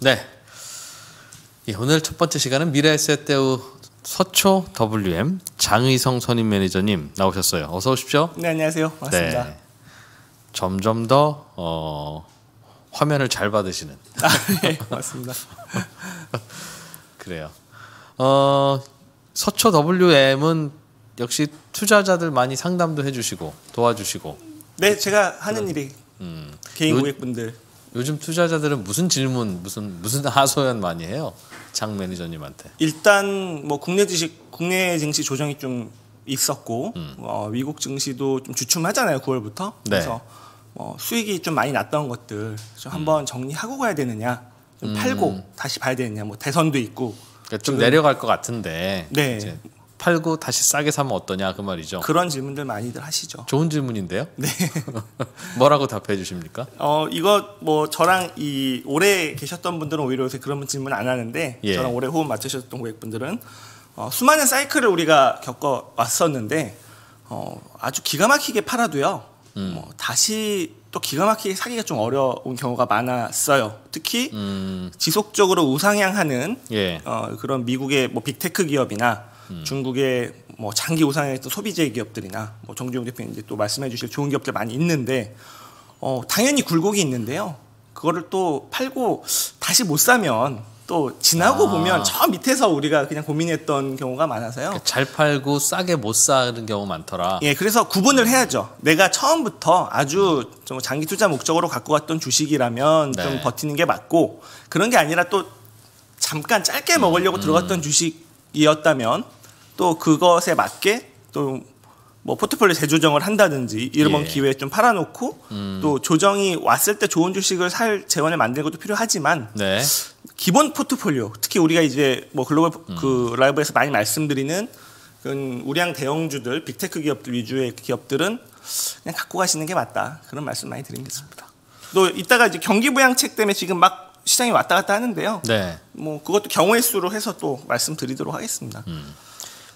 네. 예, 오늘 첫 번째 시간은 미래에셋대우 서초 WM 장의성 선임 매니저님 나오셨어요. 어서 오십시오. 네 안녕하세요. 반갑습니다. 네. 점점 더 어, 화면을 잘 받으시는 아, 네, 맞습니다. 그래요. 어, 서초 WM은 역시 투자자들 많이 상담도 해주시고 도와주시고 네 제가 하는 일이 음. 개인 요- 고객분들 요즘 투자자들은 무슨 질문 무슨 무슨 하소연 많이 해요 장 매니저님한테. 일단 뭐 국내 주식 국내 증시 조정이 좀 있었고 음. 어, 미국 증시도 좀 주춤하잖아요 9월부터 네. 그래서 뭐 수익이 좀 많이 났던 것들 좀 음. 한번 정리하고 가야 되느냐 좀 팔고 다시 봐야 되느냐 뭐 대선도 있고 그러니까 좀 내려갈 것 같은데 네. 팔고 다시 싸게 사면 어떠냐 그 말이죠. 그런 질문들 많이들 하시죠. 좋은 질문인데요. 네. 뭐라고 답해 주십니까? 어 이거 뭐 저랑 이 오래 계셨던 분들은 오히려 요새 그런 질문 안 하는데 예. 저랑 오래 호흡 맞추셨던 고객분들은 어, 수많은 사이클을 우리가 겪어 왔었는데 어, 아주 기가 막히게 팔아도요. 음. 뭐 다시 또 기가 막히게 사기가 좀 어려운 경우가 많았어요. 특히 음, 지속적으로 우상향하는 예. 어, 그런 미국의 뭐 빅테크 기업이나 음. 중국의 뭐 장기 우상향했던 소비재 기업들이나 뭐 정주영 대표님 이제 또 말씀해 주실 좋은 기업들 많이 있는데 어, 당연히 굴곡이 있는데요. 그거를 또 팔고 다시 못 사면 또 지나고 아. 보면 저 밑에서 우리가 그냥 고민했던 경우가 많아서요. 잘 팔고 싸게 못 사는 경우 많더라. 예, 그래서 구분을 해야죠. 내가 처음부터 아주 좀 장기 투자 목적으로 갖고 갔던 주식이라면 네. 좀 버티는 게 맞고 그런 게 아니라 또 잠깐 짧게 먹으려고 음. 들어갔던 주식이었다면 또 그것에 맞게 또 뭐 포트폴리오 재조정을 한다든지 이런 예. 기회에 좀 팔아놓고 음. 또 조정이 왔을 때 좋은 주식을 살 재원을 만드는 것도 필요하지만 네. 기본 포트폴리오 특히 우리가 이제 뭐 글로벌 음. 그 라이브에서 많이 말씀드리는 그 우량 대형주들 빅테크 기업들 위주의 기업들은 그냥 갖고 가시는 게 맞다 그런 말씀 많이 드리겠습니다. 또 이따가 이제 경기 부양책 때문에 지금 막 시장이 왔다 갔다 하는데요. 네. 뭐 그것도 경우의 수로 해서 또 말씀드리도록 하겠습니다. 음.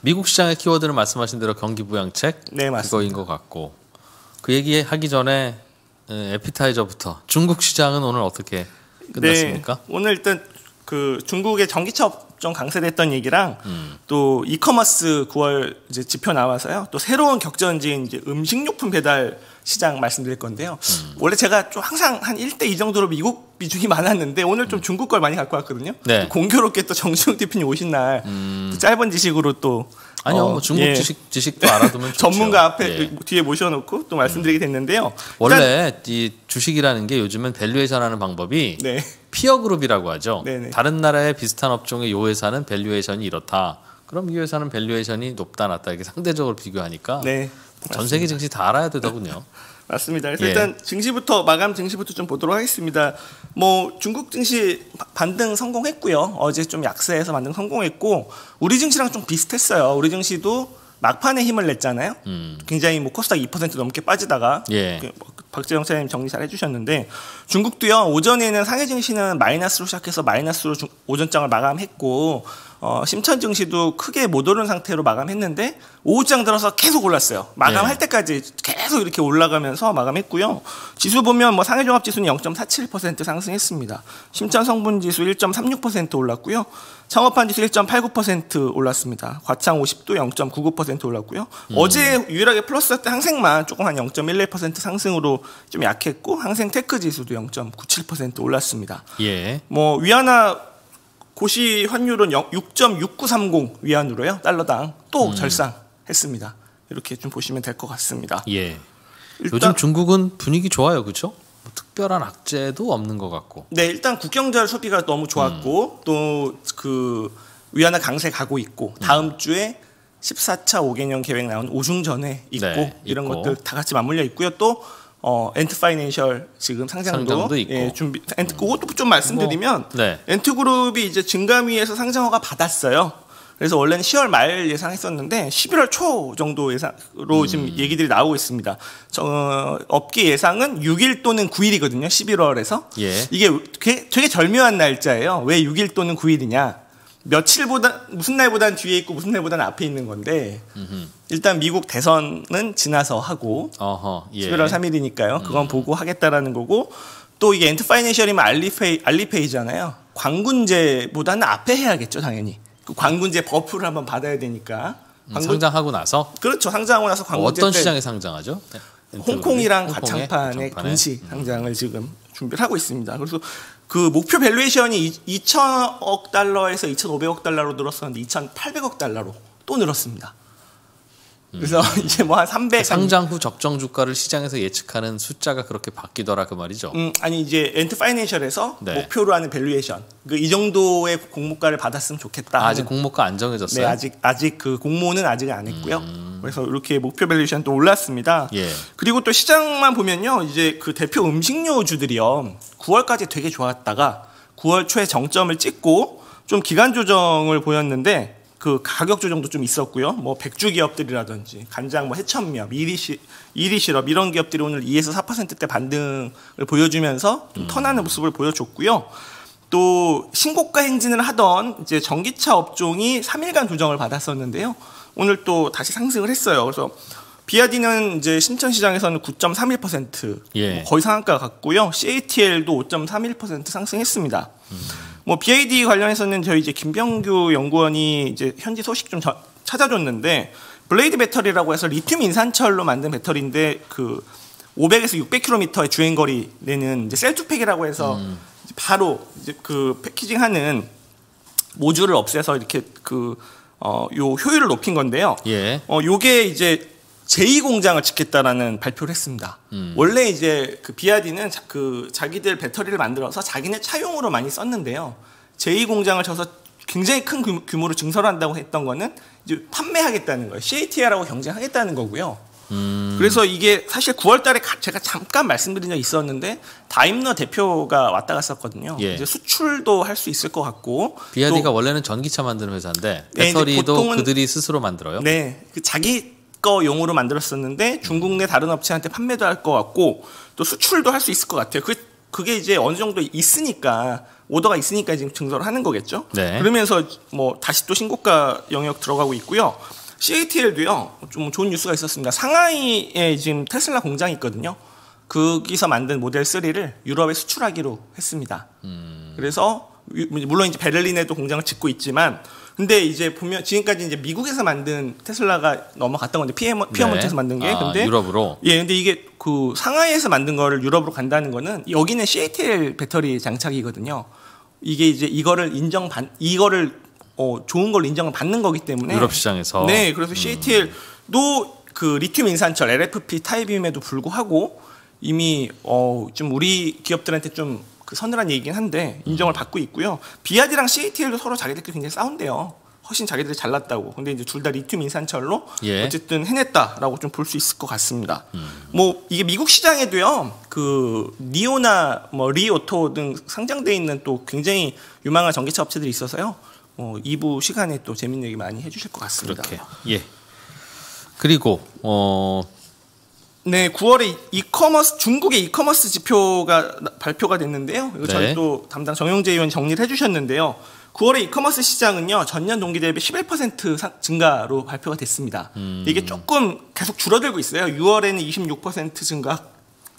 미국 시장의 키워드는 말씀하신 대로 경기 부양책 네. 그거인 것 같고 그 얘기 하기 전에 에, 에피타이저부터 중국 시장은 오늘 어떻게 끝났습니까? 네, 오늘 일단 그 중국의 전기차 업종 강세됐던 얘기랑 음. 또 이커머스 9월 이제 지표 나와서요. 또 새로운 격전지인 이제 음식료품 배달 시장 말씀드릴 건데요. 음. 원래 제가 좀 항상 한 1대 2 정도로 미국 비중이 많았는데 오늘 좀 중국 걸 많이 갖고 왔거든요. 음. 네. 음. 공교롭게 또 정수영 대표님 오신 날또 짧은 지식으로 또 아니요, 어, 뭐 중국 예, 지식 지식도 알아두면. 전문가 앞에 예. 뒤에 모셔놓고 또 말씀드리게 됐는데요. 일단- 원래 이 주식이라는 게 요즘은 valuation하는 방법이 네. peer group이라고 하죠. 네네. 다른 나라의 비슷한 업종의 요 회사는 valuation이 이렇다. 그럼 이 회사는 valuation이 높다 낮다 이렇게 상대적으로 비교하니까 네. 전 세계 증시 다 알아야 되더군요. 맞습니다. 그래서 예. 일단 증시부터 마감 증시부터 좀 보도록 하겠습니다. 뭐 중국 증시 바- 반등 성공했고요. 어제 좀 약세해서 반등 성공했고 우리 증시랑 좀 비슷했어요. 우리 증시도 막판에 힘을 냈잖아요. 음. 굉장히 뭐 코스닥 2% 넘게 빠지다가 예. 그뭐 박재영 사장님 정리 잘 해주셨는데 중국도요 오전에는 상해 증시는 마이너스로 시작해서 마이너스로 중- 오전장을 마감했고 어, 심천 증시도 크게 못 오른 상태로 마감했는데 오후장 들어서 계속 올랐어요. 마감할 예. 때까지 계속 이렇게 올라가면서 마감했고요. 지수 보면 뭐 상해 종합 지수는 0.47% 상승했습니다. 심천 성분 지수 1.36% 올랐고요. 창업판 지수 1.89% 올랐습니다. 과창 50도 0.99% 올랐고요. 어제 유일하게 플러스였던 항생만 조금 한 0.11% 상승으로 좀 약했고 항생 테크 지수도 0.97% 올랐습니다. 예. 뭐 위안화 고시 환율은 6.6930 위안으로요. 달러당 또 절상했습니다. 이렇게 좀 보시면 될 것 같습니다. 예. 요즘 중국은 분위기 좋아요, 그렇죠? 뭐 특별한 악재도 없는 것 같고. 네, 일단 국경절 소비가 너무 좋았고 또그 위안화 강세 가고 있고 다음 주에 14차 5개년 계획 나온 오중전회 있고 네, 이런 있고. 것들 다 같이 맞물려 있고요. 또 어, 앤트 파이낸셜 지금 상장도, 상장도 있고. 예, 준비 앤트 그것도 좀 말씀드리면 네. 앤트 그룹이 이제 증감위에서 상장허가 받았어요. 그래서 원래는 10월 말 예상했었는데 11월 초 정도 예상으로 지금 음. 얘기들이 나오고 있습니다. 저, 어, 업계 예상은 6일 또는 9일이거든요. 11월에서. 예. 이게 되게, 되게 절묘한 날짜예요. 왜 6일 또는 9일이냐? 며칠보다 무슨 날보단 뒤에 있고 무슨 날보다는 앞에 있는 건데 일단 미국 대선은 지나서 하고 어허. 예. 11월 3일이니까요. 그건 보고 하겠다라는 거고 또 이게 엔트 파이낸셜이면 알리페이 알리페이잖아요. 광군제보다는 앞에 해야겠죠, 당연히. 그 광군제 buff를 한번 받아야 되니까. 음, 광군- 상장하고 나서 그렇죠. 상장하고 나서 광군제 어떤 때 시장에 상장하죠? 네. 홍콩이랑 홍콩에? 음. 동시 상장을 지금 준비를 하고 있습니다. 그래서 그 목표 valuation이 2천억 달러에서 2,500억 달러로 늘었었는데 2,800억 달러로 또 늘었습니다. 그래서 이제 뭐 한 300. 음. 상장 후 적정 주가를 시장에서 예측하는 숫자가 그렇게 바뀌더라 그 말이죠. 음, 아니 이제 앤트 파이낸셜에서 네. 목표로 하는 valuation 그 이 정도의 공모가를 받았으면 좋겠다. 아, 아직 공모가 안 정해졌어요. 네 아직 아직 그 공모는 아직 안 했고요. 그래서 이렇게 목표 valuation 또 올랐습니다. 예. 그리고 또 시장만 보면요, 이제 그 대표 음식료주들이요, 9월까지 되게 좋았다가 9월 초에 정점을 찍고 좀 기간 조정을 보였는데 그 가격 조정도 좀 있었고요. 뭐 백주 기업들이라든지 간장, 뭐 해천미업, 이리시 이리실업 이런 기업들이 오늘 2에서 4%대 반등을 보여주면서 좀 턴하는 모습을 보여줬고요. 또 신고가 행진을 하던 이제 전기차 업종이 3일간 조정을 받았었는데요. 오늘 또 다시 상승을 했어요. 그래서 비아디는 이제 심천 시장에서는 9.31% 예. 뭐 거의 상한가 갔고요. CATL도 5.31% 상승했습니다. 뭐 BYD 관련해서는 저희 이제 김병규 연구원이 이제 현지 소식 좀 저- 찾아줬는데 블레이드 배터리라고 해서 리튬 인산철로 만든 배터리인데 그 500에서 600km의 주행 거리 내는 이제 cell-to-pack이라고 해서 이제 바로 이제 그 패키징하는 모듈을 없애서 이렇게 그 어, 요 효율을 높인 건데요. 예. 어, 요게 이제 제2 공장을 짓겠다라는 발표를 했습니다. 원래 이제 그 비아디는 자, 그 자기들 배터리를 만들어서 자기네 차용으로 많이 썼는데요. 제2 공장을 쳐서 굉장히 큰 규- 규모로 증설을 한다고 했던 거는 이제 판매하겠다는 거예요. CATL하고 경쟁하겠다는 거고요. 그래서 이게 사실 9월 달에 가- 제가 잠깐 말씀드린 적 있었는데 다임러 대표가 왔다 갔었거든요. 예. 이제 수출도 할 수 있을 것 같고 비아디가 또 원래는 전기차 만드는 회사인데 네, 배터리도 보통은- 그들이 스스로 만들어요. 네, 그 자기 거 용으로 만들었었는데 중국 내 다른 업체한테 판매도 할 것 같고 또 수출도 할 수 있을 것 같아요. 그 그게 이제 어느 정도 있으니까 오더가 있으니까 지금 증설을 하는 거겠죠. 네. 그러면서 뭐 다시 또 신고가 영역 들어가고 있고요. CATL도요. 좀 좋은 뉴스가 있었습니다. 상하이에 지금 테슬라 공장이 있거든요. 거기서 만든 모델 3를 유럽에 수출하기로 했습니다. 그래서 유- 물론 이제 베를린에도 공장을 짓고 있지만 근데 이제 보면 지금까지 이제 미국에서 만든 테슬라가 넘어갔던 건데 프리모, 프리몬트에서 만든 게 아, 근데 유럽으로 예, 근데 이게 그 상하이에서 만든 거를 유럽으로 간다는 거는 여기는 CATL 배터리 장착이거든요. 이게 이제 이거를 인정 받 이거를 어, 좋은 걸로 인정을 받는 거기 때문에 유럽 시장에서 네, 그래서 CATL도 그 리튬 인산철 LFP 타입임에도 불구하고 이미 어, 좀 우리 기업들한테 좀 그 서늘한 얘기긴 한데 인정을 받고 있고요. BYD랑 CATL도 서로 자기들끼리 굉장히 싸운대요. 훨씬 자기들이 잘났다고. 근데 이제 둘 다 리튬 인산철로 예. 어쨌든 해냈다라고 좀 볼 수 있을 것 같습니다. 뭐 이게 미국 시장에도요. 그 니오나 뭐 리오토 등 상장돼 있는 또 굉장히 유망한 전기차 업체들이 있어서요. 어, 2부 시간에 또 재밌는 얘기 많이 해주실 것 같습니다. 그렇게 예. 그리고 어 네, 9월에 이커머스 중국의 이커머스 지표가 나- 발표가 됐는데요. 이거 네. 저희 또 담당 정영재 의원 정리를 해주셨는데요. 9월에 이커머스 시장은요 전년 동기 대비 11% 상- 증가로 발표가 됐습니다. 음. 이게 조금 계속 줄어들고 있어요. 6월에는 26% 증가,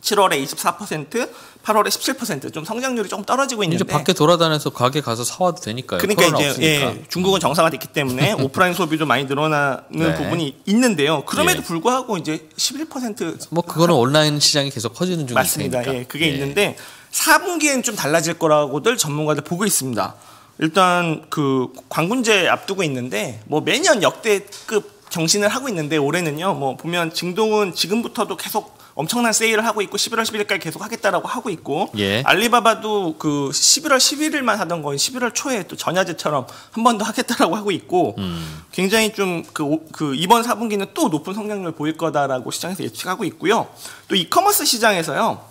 7월에 24%, 8월에 17%좀 성장률이 조금 떨어지고 있는데 이제 밖에 돌아다녀서 가게 가서 사와도 되니까요. 그러니까 이제 없으니까. 예, 중국은 정상화됐기 때문에 오프라인 소비도 많이 늘어나는 네. 부분이 있는데요. 그럼에도 예. 불구하고 이제 11%뭐 그거는 온라인 시장이 계속 커지는 중일 맞습니다. 예, 그게 있는데 4분기에는 좀 달라질 거라고들 전문가들 보고 있습니다. 일단 그 광군제 앞두고 있는데 뭐 매년 역대급 경신을 하고 있는데 올해는요. 뭐 보면 증동은 지금부터도 계속 엄청난 세일을 하고 있고 11월 11일까지 계속 하겠다라고 하고 있고 예. 알리바바도 그 11월 11일만 하던 건 11월 초에 또 전야제처럼 한 번 더 하겠다라고 하고 있고 음. 굉장히 좀그 그 이번 4분기는 또 높은 성장률 보일 거다라고 시장에서 예측하고 있고요. 또 이커머스 시장에서요.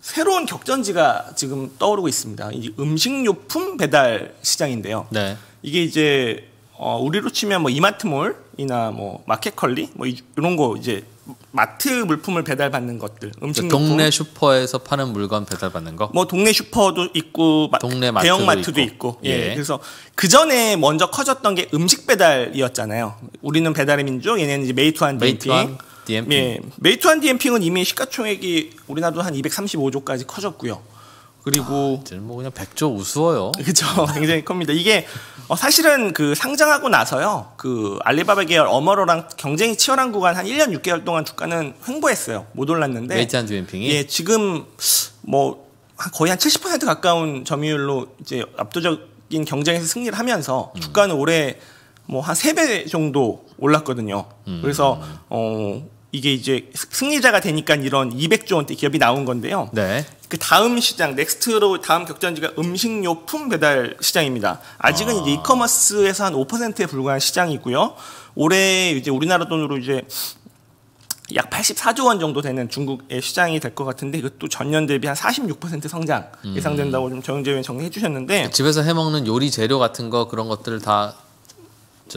새로운 격전지가 지금 떠오르고 있습니다. 이 음식료품 배달 시장인데요. 네. 이게 이제 어, 우리로 치면 뭐 이마트몰이나 뭐 마켓컬리 뭐 이- 이런 거 이제 마트 물품을 배달받는 것들 음식료품 동네 슈퍼에서 파는 물건 배달받는 거. 뭐 동네 슈퍼도 있고 마- 동네 마트도 대형 마트도 있고. 있고, 예. 예. 그래서 그 전에 먼저 커졌던 게 음식 배달이었잖아요. 우리는 배달의 민족, 얘네는 이제 메이투안 디엔핑. 메이투안, 디엔핑. 예, 메이투안 디엔핑은 이미 시가총액이 우리나라도 한 235조까지 커졌고요. 그리고 이제는 뭐 그냥 백조 우스워요. 그렇죠. 굉장히 큽니다. 이게 어, 사실은 그 상장하고 나서요. 그 알리바바 계열 어러머랑 경쟁이 치열한 구간 한 1년 6개월 동안 주가는 횡보했어요. 못 올랐는데 메이투안 디엔핑이 예, 지금 뭐 한- 거의 한 70% 가까운 점유율로 이제 압도적인 경쟁에서 승리를 하면서 음. 주가는 올해 뭐한 3배 정도 올랐거든요. 음. 그래서 어 이게 이제 스- 승리자가 되니까 이런 200조 원대 기업이 나온 건데요. 네. 그 다음 시장 next로 다음 격전지가 음식료품 배달 시장입니다. 아직은 이제 e-commerce에서 한 5%에 불과한 시장이고요. 올해 이제 우리나라 돈으로 이제 약 84조 원 정도 되는 중국의 시장이 될 것 같은데 이것도 전년 대비 한 46% 성장 예상된다고 좀 정영재 의원 정리해 주셨는데 집에서 해 먹는 요리 재료 같은 거 그런 것들을 다저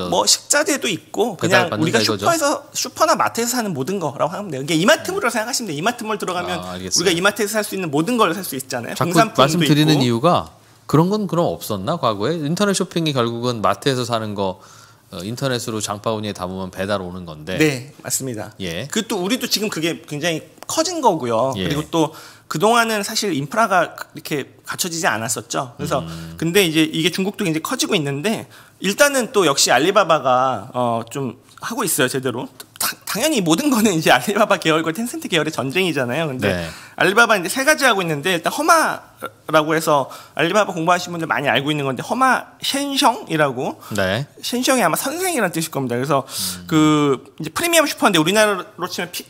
뭐 식자재도 있고 그냥 우리가? 슈퍼에서 슈퍼나 마트에서 사는 모든 거라고 하면 돼요. 이게 이마트몰이라고 생각하시면 돼요. 이마트몰 들어가면 아. 우리가 이마트에서 살 수 있는 모든 걸 살 수 있잖아요. 자꾸 말씀드리는 있고. 이유가 그런 건 그럼 없었나 과거에 인터넷 쇼핑이 결국은 마트에서 사는 거 어, 인터넷으로 장바구니에 담으면 배달 오는 건데 네, 맞습니다. 예. 그 또 우리도 지금 그게 굉장히 커진 거고요. 예. 그리고 또 그동안은 사실 인프라가 이렇게 갖춰지지 않았었죠. 그래서 음. 근데 이제 이게 중국도 굉장히 커지고 있는데 일단은 또 역시 알리바바가 어 좀 하고 있어요, 제대로. 다- 당연히 모든 거는 이제 알리바바 계열과 텐센트 계열의 전쟁이잖아요. 근데 네. 알리바바 이제 세 가지 하고 있는데 일단 허마라고 해서 알리바바 공부하시는 분들 많이 알고 있는 건데 허마 셴셩이라고 네. 셴셩이 아마 선생이라는 뜻일 겁니다. 그래서 그 이제 프리미엄 슈퍼인데 우리나라로 치면 피,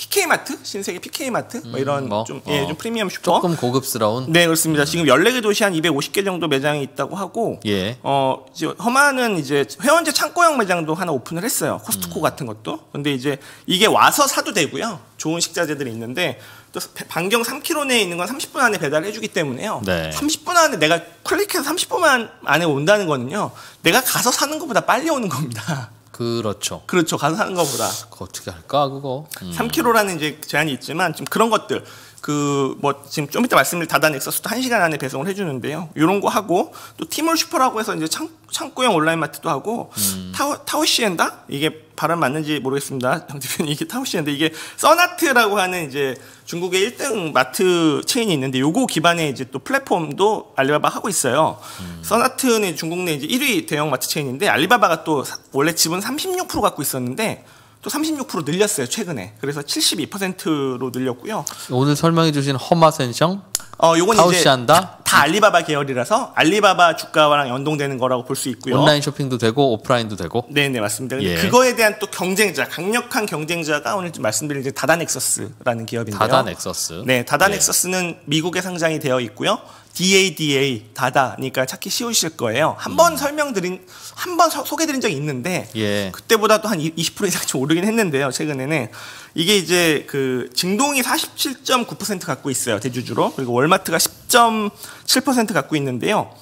PK 마트, 신세계 PK 마트 뭐 이런 뭐, 좀, 예, 어. 좀 프리미엄 슈퍼. 조금 고급스러운 네, 그렇습니다. 지금 14개 도시 한 250개 정도 매장이 있다고 하고 예. 어, 이제 허마는 이제 회원제 창고형 매장도 하나 오픈을 했어요. 음. 코스트코 같은 것도. 근데 이제 이게 와서 사도 되고요. 좋은 식자재들이 있는데 또 반경 3km 내에 있는 건 30분 안에 배달해 주기 때문에요. 네. 30분 안에 내가 클릭해서 30분 안에 온다는 거는요. 내가 가서 사는 것보다 빨리 오는 겁니다. 그렇죠. 그렇죠. 가서 사는 것보다. 그거 어떻게 할까 그거? 음. 3km라는 이제 제한이 있지만 좀 그런 것들 그 뭐 지금 좀 이따 말씀드릴 다다 넥서스도 1시간 안에 배송을 해 주는데요. 이런 거 하고 또 티몰 슈퍼라고 해서 이제 창, 창고형 온라인 마트도 하고 타워 타오시엔다 이게 발음 맞는지 모르겠습니다. 정 대표님 이게 타오시엔다 이게 선아트라고 하는 이제 중국의 1등 마트 체인이 있는데 요거 기반의 이제 또 플랫폼도 알리바바 하고 있어요. 써나트는 중국 내 이제 1위 대형 마트 체인인데 알리바바가 또 사- 원래 지분 36% 갖고 있었는데 또 36% 늘렸어요 최근에. 그래서 72%로 늘렸고요. 오늘 설명해 주신 허마센션 어, 요건 이제 타오시안다 다 알리바바 계열이라서 알리바바 주가랑 연동되는 거라고 볼 수 있고요. 온라인 쇼핑도 되고 오프라인도 되고 네, 네, 맞습니다. 근데 예. 그거에 대한 또 경쟁자, 강력한 경쟁자가 오늘 좀 말씀드린 이제 다다넥서스라는 기업인데요. 다다 넥서스. 네, 예. 다다넥서스는 미국에 상장이 되어 있고요. DADA 다다니까 찾기 쉬우실 거예요. 한번 설명드린 한 번 소개드린 적이 있는데 예. 그때보다도 한 20% 이상 좀 오르긴 했는데요. 최근에는 이게 이제 그 증동이 47.9% 갖고 있어요. 대주주로 그리고 월마트가 10.7% 갖고 있는데요.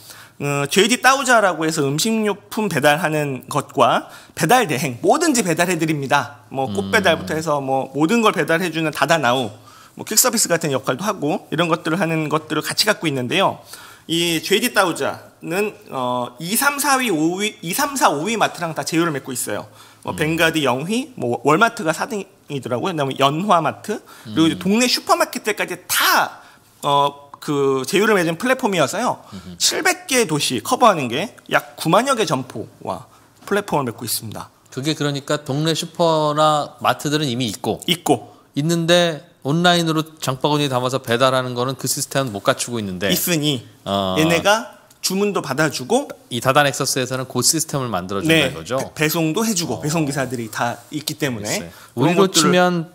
어, JD 따우자라고 해서 음식료품 배달하는 것과 배달 대행 뭐든지 배달해 드립니다. 뭐 꽃 배달부터 해서 뭐 모든 걸 배달해 주는 다다나우 뭐 퀵서비스 같은 역할도 하고 이런 것들을 하는 것들을 같이 갖고 있는데요. 이 JD 따우자는 어 2, 3, 4위, 5위, 2, 3, 4, 5위 마트랑 다 제휴를 맺고 있어요. 뭐 벵가드, 영휘, 뭐 월마트가 4등이더라고요. 그다음에 연화마트 그리고 이제 동네 슈퍼마켓들까지 다 어 그 제휴를 맺은 플랫폼이어서요. 700개 도시 커버하는 게 약 9만여 개 점포와 플랫폼을 맺고 있습니다. 그게 그러니까 동네 슈퍼나 마트들은 이미 있고 있고 있는데 온라인으로 장바구니에 담아서 배달하는 거는 그 시스템은 못 갖추고 있는데 있으니 어. 얘네가 주문도 받아주고 이 다다 넥서스에서는 그 시스템을 만들어 준다 네, 이거죠. 배- 배송도 해주고 배송 기사들이 다 있기 때문에 글쎄. 우리로 것들을- 치면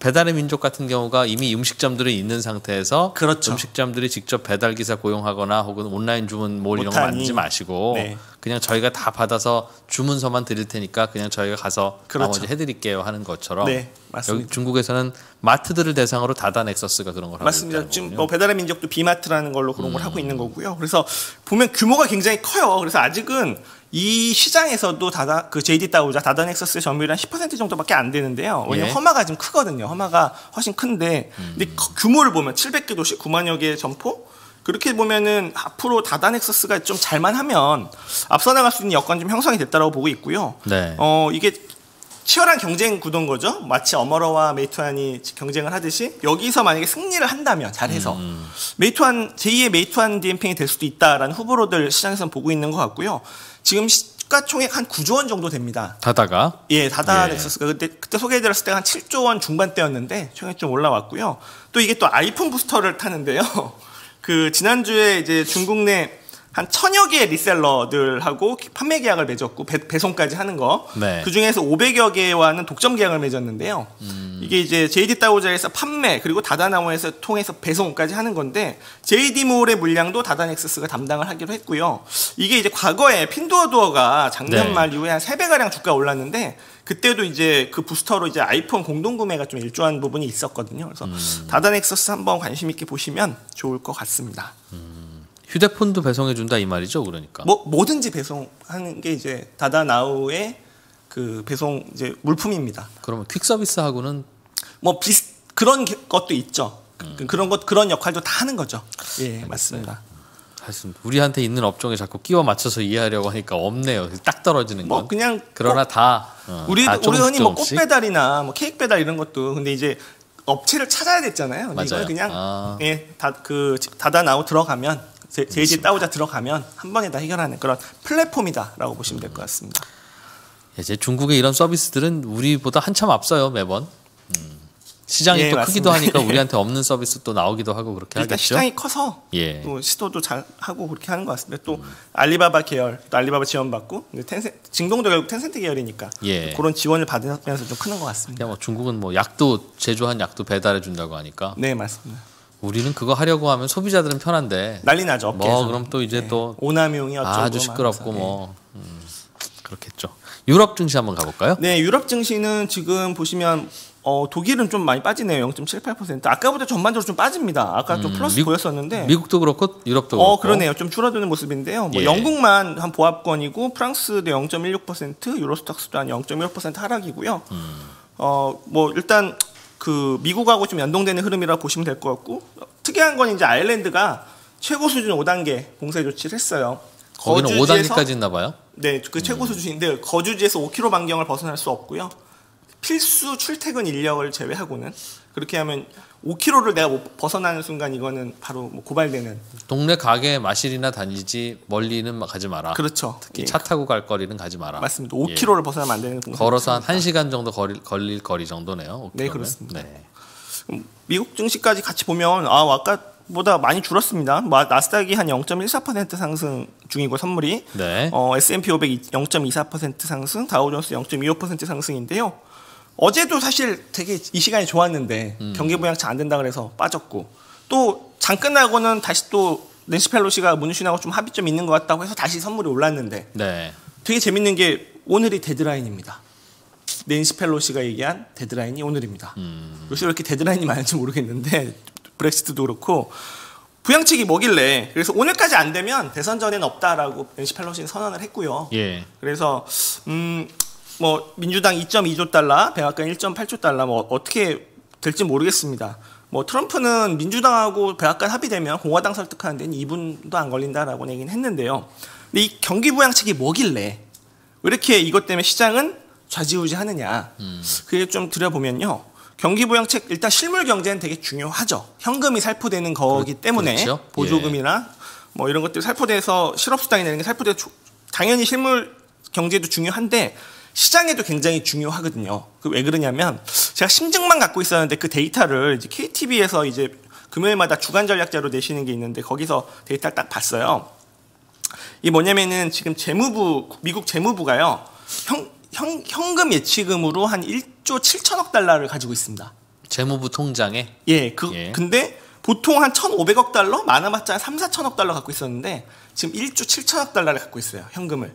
배달의 민족 같은 경우가 이미 음식점들이 있는 상태에서 그렇죠. 음식점들이 직접 배달 기사 고용하거나 혹은 온라인 주문 몰 이런 거. 만들지 마시고 네. 그냥 저희가 다 받아서 주문서만 드릴 테니까 그냥 저희가 가서 그렇죠. 나머지 해드릴게요 하는 것처럼 네. 여기 중국에서는 마트들을 대상으로 다다 넥서스가 그런 걸 하고 맞습니다. 있다는 지금. 뭐 배달의 민족도 비마트라는 걸로 그런 음. 걸 하고 있는 거고요. 그래서 보면 규모가 굉장히 커요. 그래서 아직은 이 시장에서도 다다 그 JD 따오자 다다 넥서스의 점유율 한10% 정도밖에 안 되는데요. 왜냐면 예. 음. 허마가 좀 크거든요. 허마가 훨씬 큰데 근데 거- 규모를 보면 700개 도시 9만여 개의 점포 그렇게 보면은 앞으로 다다 넥서스가 좀 잘만 하면 앞서 나갈 수 있는 여건 좀 형성이 됐다라고 보고 있고요. 네. 어 이게 치열한 경쟁 구도인 거죠. 마치 어러머와 메이투안이 경쟁을 하듯이 여기서 만약에 승리를 한다면 잘해서 음. 메이투안 제2의 메이투안 디엔핑이 될 수도 있다라는 후보로들 시장에서는 보고 있는 것 같고요. 지금 시가총액 한 9조 원 정도 됩니다. 다다가 예, 다다 예. 넥서스가 그때 그때 소개해드렸을 때가 한 7조 원 중반대였는데 최근에 좀 올라왔고요. 또 이게 또 아이폰 부스터를 타는데요. 그 지난주에 이제 중국 내 한 천여 개의 리셀러들하고 판매 계약을 맺었고 배, 송까지 하는 거. 네. 그 중에서 500여 개와는 독점 계약을 맺었는데요. 이게 이제 JD 따오자에서 판매 그리고 다다나오에서 통해서 배송까지 하는 건데 JD몰의 물량도 다다넥서스가 담당을 하기로 했고요. 이게 이제 과거에 핀도어도어가 작년 네. 말 이후에 한 3배 가량 주가 올랐는데 그때도 이제 그 부스터로 이제 아이폰 공동 구매가 좀 일조한 부분이 있었거든요. 그래서 다다넥서스 한번 관심 있게 보시면 좋을 것 같습니다. 휴대폰도 배송해 준다 이 말이죠, 그러니까. 뭐 뭐든지 배송하는 게 이제 다다나우의 그 배송 이제 물품입니다. 그러면 퀵 서비스하고는 뭐 비슷 그런 게- 것도 있죠. 음. 그- 그런 것 그런 역할도 다 하는 거죠. 예, 맞습니다. 사실 우리한테 있는 업종에 자꾸 끼워 맞춰서 이해하려고 하니까 없네요. 딱 떨어지는 건. 뭐 그냥 그러나 다 어, 우리 다 우리 흔히 뭐 조금씩. 꽃배달이나 뭐 케이크 배달 이런 것도 근데 이제 업체를 찾아야 됐잖아요. 맞아요. 이건 그냥 아. 예, 다 그 다다나우 들어가면 제- 제이지 따오자 들어가면 한 번에 다 해결하는 그런 플랫폼이다라고 보시면 될 것 같습니다. 이제 중국의 이런 서비스들은 우리보다 한참 앞서요 매번. 음. 시장이 예, 또 크기도 맞습니다. 하니까 우리한테 없는 서비스 또 나오기도 하고 그렇게 일단 하겠죠. 시장이 커서 예. 또 시도도 잘 하고 그렇게 하는 것 같습니다. 또 알리바바 계열, 또 알리바바 지원받고 텐센, 징동도 결국 텐센트 계열이니까 예. 그런 지원을 받으면서 좀 크는 것 같습니다. 뭐 중국은 뭐 약도 제조한 약도 배달해 준다고 하니까 네 맞습니다. 우리는 그거 하려고 하면 소비자들은 편한데 난리 나죠. 뭐 업계에서. 그럼 또 이제 또 오남용이 아주 막 시끄럽고. 뭐 음, 그렇겠죠. 유럽 증시 한번 가볼까요? 네, 유럽 증시는 지금 보시면 어, 독일은 좀 많이 빠지네요. 0.78%. 아까보다 전반적으로 좀 빠집니다. 아까 좀 플러스 음, 미국- 보였었는데. 미국도 그렇고 유럽도 그렇고. 어, 그러네요. 좀 줄어드는 모습인데요. 뭐 예. 영국만 한 보합권이고 프랑스도 0.16%, 유로스탁스도 한 0.15% 하락이고요. 음. 어, 뭐 일단 그 미국하고 좀 연동되는 흐름이라고 보시면 될 것 같고 특이한 건 이제 아일랜드가 최고 수준 5단계 봉쇄 조치를 했어요. 거기는 거주지에서- 5단계까지 있나 봐요. 네, 그 최고 수준인데 거주지에서 5km 반경을 벗어날 수 없고요. 필수 출퇴근 인력을 제외하고는 그렇게 하면 5km를 내가 못 벗어나는 순간 이거는 바로 뭐 고발되는 동네 가게 마실이나 다니지 멀리는 가지 마라. 그렇죠. 특히 예, 차 타고 갈 거리는 가지 마라. 맞습니다. 예. 5km를 벗어나면 안 되는. 걸어서 한 1시간 정도 거리, 걸릴 거리 정도네요. 5km 는. 네, 그렇습니다. 네. 음, 미국 증시까지 같이 보면 아 아까보다 많이 줄었습니다. 뭐, 나스닥이 한 0.14% 상승 중이고 선물이 네. 어, S&P 500 0.24% 상승, 다우존스 0.25% 상승인데요. 어제도 사실 되게 이 시간이 좋았는데 음. 경기 부양차 안 된다 그래서 빠졌고 또 장 끝나고는 다시 또 낸시 펠로시가 문신하고 좀 합의 좀 있는 것 같다고 해서 다시 선물이 올랐는데 네. 되게 재밌는 게 오늘이 데드라인입니다. 낸시 펠로시가 얘기한 데드라인이 오늘입니다. 음. 요새 왜 이렇게 데드라인이 많은지 모르겠는데 브렉시트도 그렇고 부양책이 뭐길래 그래서 오늘까지 안 되면 대선 전에는 없다라고 낸시 펠로시는 선언을 했고요. 예. 그래서 음 뭐 민주당 2.2조 달러, 백악관 1.8조 달러 뭐 어떻게 될지 모르겠습니다. 뭐 트럼프는 민주당하고 백악관 합의되면 공화당 설득하는 데는 2분도 안 걸린다라고 얘기는 했는데요. 근데 이 경기 부양책이 뭐길래 왜 이렇게 이것 때문에 시장은 좌지우지하느냐 그게 좀 들여보면요. 경기 부양책 일단 실물 경제는 되게 중요하죠. 현금이 살포되는 거기 때문에 그렇죠. 보조금이나 뭐 이런 것들 살포돼서 실업수당이 내는 게 살포돼 서 당연히 실물 경제도 중요한데 시장에도 굉장히 중요하거든요. 그 왜 그러냐면 제가 심증만 갖고 있었는데 그 데이터를 이제 KTV에서 이제 금요일마다 주간 전략자로 내시는 게 있는데 거기서 데이터를 딱 봤어요. 이 뭐냐면은 지금 재무부 미국 재무부가요 현, 현, 현금 예치금으로 한 1조 7천억 달러를 가지고 있습니다. 재무부 통장에 예, 그 예. 근데 보통 한 1,500억 달러, 많아봤자 한 3, 4천억 달러 갖고 있었는데 지금 1조 7천억 달러를 갖고 있어요. 현금을.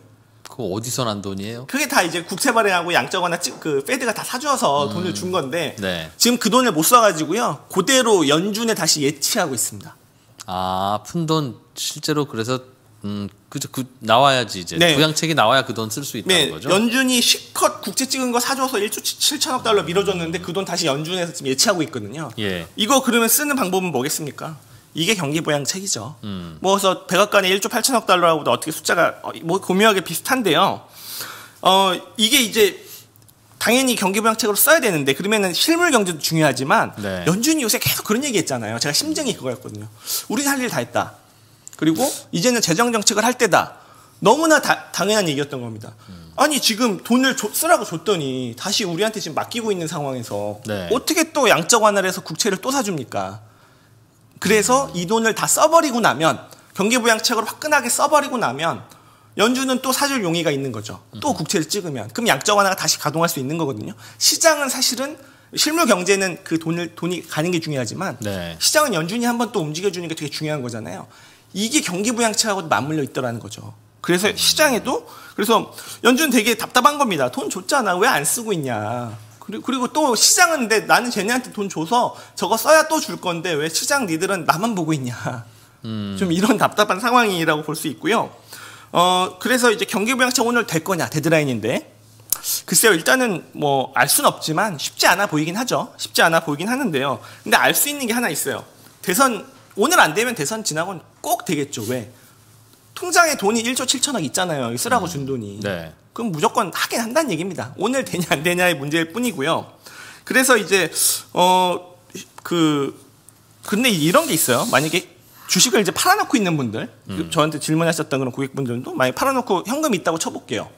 그거 어디서 난 돈이에요? 그게 다 이제 국채 발행하고 찍- 그 페드가 다 사줘서 돈을 준 건데 네. 지금 그 돈을 못 써가지고요. 그대로 연준에 다시 예치하고 있습니다. 아, 푼돈 실제로 그래서 음, 그죠. 그 나와야지 이제 네. 부양책이 나와야 그 돈 쓸 수 있다는 네, 거죠. 연준이 실컷 국채 찍은 거 사줘서 1조 7천억 달러 밀어줬는데 그 돈 다시 연준에서 지금 예치하고 있거든요. 예. 이거 그러면 쓰는 방법은 뭐겠습니까? 이게 경기 부양책이죠. 음. 뭐 그래서 백악관의 1조 8천억 달러하고도 어떻게 숫자가 어, 뭐 고묘하게 비슷한데요. 어 이게 이제 당연히 경기부양책으로 써야 되는데 그러면은 실물 경제도 중요하지만 네. 연준이 요새 계속 그런 얘기했잖아요. 제가 심증이 그거였거든요. 우리 할일 다 했다. 그리고 이제는 재정 정책을 할 때다. 너무나 다- 당연한 얘기였던 겁니다. 아니 지금 돈을 줘- 쓰라고 줬더니 다시 우리한테 지금 맡기고 있는 상황에서 네. 어떻게 또 양적 완화를 해서 국채를 또 사줍니까? 그래서 이 돈을 다 써버리고 나면 경기부양책으로 화끈하게 써버리고 나면 연준은 또 사줄 용의가 있는 거죠. 또 국채를 찍으면 그럼 양적 완화가 다시 가동할 수 있는 거거든요. 시장은 사실은 실물 경제는 그 돈을 돈이 가는 게 중요하지만 네. 시장은 연준이 한번 또 움직여 주는 게 되게 중요한 거잖아요. 이게 경기 부양책하고도 맞물려 있더라는 거죠. 그래서 시장에도 그래서 연준 되게 답답한 겁니다. 돈 줬잖아. 왜 안 쓰고 있냐. 그리고, 또 시장은 근데 나는 쟤네한테 돈 줘서 저거 써야 또 줄 건데 왜 시장 니들은 나만 보고 있냐. 좀 이런 답답한 상황이라고 볼 수 있고요. 어, 그래서 이제 경기부양책 오늘 될 거냐 데드라인인데 글쎄요, 일단은 뭐 알 수는 없지만 쉽지 않아 보이긴 하죠. 쉽지 않아 보이긴 하는데요. 근데 알 수 있는 게 하나 있어요. 대선 오늘 안 되면 대선 지나고는 꼭 되겠죠. 왜? 통장에 돈이 1조 7천억 있잖아요. 쓰라고 준 돈이. 네. 그럼 무조건 하긴 한다는 얘기입니다. 오늘 되냐 안 되냐의 문제일 뿐이고요. 그래서 이제 어 그 근데 이런 게 있어요. 만약에 주식을 이제 팔아놓고 있는 분들, 저한테 질문하셨던 그런 고객분들도 만약 에 팔아놓고 현금이 있다고 쳐볼게요.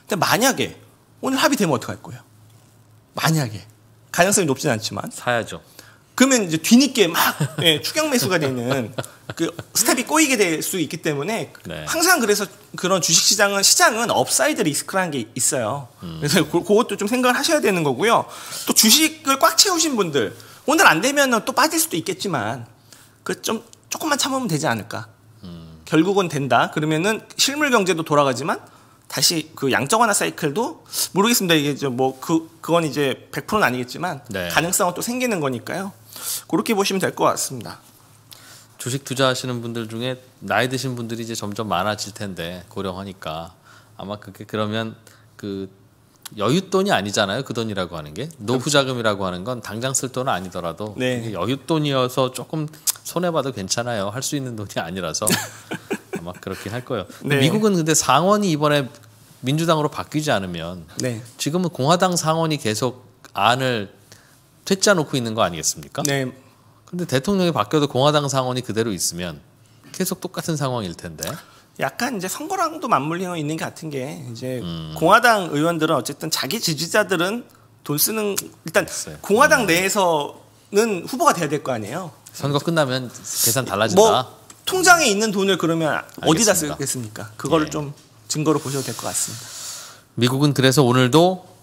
근데 만약에 오늘 합의되면 어떡할 거예요? 만약에 가능성이 높진 않지만 사야죠. 그러면 이제 뒤늦게 막 예, 추격 매수가 되는 그 스텝이 꼬이게 될 수 있기 때문에 네. 항상 그래서 그런 주식 시장은 시장은 upside risk라는 게 있어요. 그래서 그, 그것도 좀 생각을 하셔야 되는 거고요. 또 주식을 꽉 채우신 분들 오늘 안 되면 또 빠질 수도 있겠지만 그 좀 조금만 참으면 되지 않을까. 결국은 된다. 그러면은 실물 경제도 돌아가지만 다시 그 양적 완화 사이클도 모르겠습니다. 이게 뭐 그 그건 이제 100%는 아니겠지만 네. 가능성은 또 생기는 거니까요. 그렇게 보시면 될 것 같습니다. 주식 투자하시는 분들 중에 나이 드신 분들이 이제 점점 많아질 텐데 고령하니까 아마 그게 그러면 그 여윳돈이 아니잖아요. 그 돈이라고 하는 게 노후 자금이라고 하는 건 당장 쓸 돈은 아니더라도 네. 여윳돈이어서 조금 손해 봐도 괜찮아요. 할 수 있는 돈이 아니라서 아마 그렇긴 할 거예요. 네. 미국은 근데 상원이 이번에 민주당으로 바뀌지 않으면 네. 지금은 공화당 상원이 계속 안을 퇴짜 놓고 있는 거 아니겠습니까? 네. 근데 대통령이 바뀌어도 공화당 상원이 그대로 있으면 계속 똑같은 상황일 텐데. 약간 이제 선거랑도 맞물려 있는 게 같은 게 이제 음. 공화당 의원들은 어쨌든 자기 지지자들은 돈 쓰는 일단 글쎄요. 공화당 음. 내에서는 후보가 돼야 될 거 아니에요. 선거 끝나면 계산 달라진다. 뭐 통장에 있는 돈을 그러면 어디다 알겠습니다. 쓰겠습니까? 그거를 예. 좀 증거로 보셔도 될 것 같습니다. 미국은 그래서 오늘도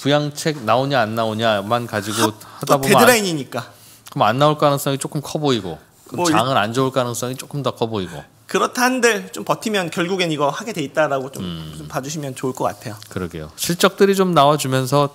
부양책 나오냐 안 나오냐만 가지고 하다 또 보면 안, 데드라인이니까 그럼 안 나올 가능성이 조금 커 보이고 그럼 뭐 장은 안 좋을 가능성이 조금 더 커 보이고 그렇다 한들 좀 버티면 결국엔 이거 하게 돼 있다라고 좀, 음. 좀 봐주시면 좋을 것 같아요. 그러게요. 실적들이 좀 나와주면서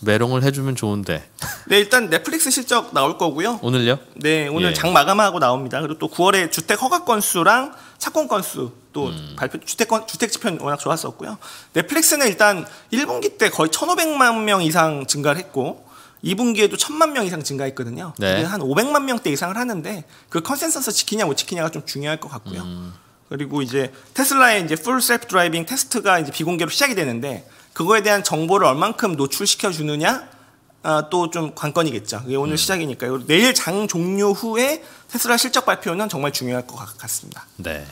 매롱을 해주면 좋은데 네 일단 넷플릭스 실적 나올 거고요. 오늘요? 네, 오늘 예. 장 마감하고 나옵니다. 그리고 또 9월에 주택 허가 건수랑 착공 건수 또 음. 발표 주택 건 주택 지표 워낙 좋았었고요. 넷플릭스는 일단 1분기 때 거의 1,500만 명 이상 증가를 했고 2분기에도 1,000만 명 이상 증가했거든요. 네. 한 500만 명대 이상을 하는데 그 컨센서스 지키냐 못 지키냐가 좀 중요할 것 같고요. 음. 그리고 이제 테슬라의 이제 Full Self Driving 테스트가 이제 비공개로 시작이 되는데 그거에 대한 정보를 얼만큼 노출시켜 주느냐 아, 또 좀 관건이겠죠. 이게 음. 오늘 시작이니까요. 그리고 내일 장 종료 후에 테슬라 실적 발표는 정말 중요할 것 같- 같습니다. 네.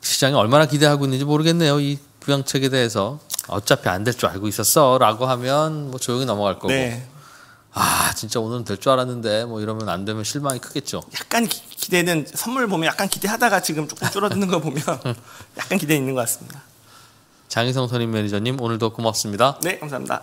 시장이 얼마나 기대하고 있는지 모르겠네요. 이 부양책에 대해서 어차피 안 될 줄 알고 있었어라고 하면 뭐 조용히 넘어갈 거고 네. 아 진짜 오늘은 될 줄 알았는데 뭐 이러면 안 되면 실망이 크겠죠. 약간 기, 기대는 선물 보면 약간 기대하다가 지금 조금 줄어드는 거 보면 약간 기대 있는 것 같습니다. 장희성 선임 매니저님 오늘도 고맙습니다. 네, 감사합니다.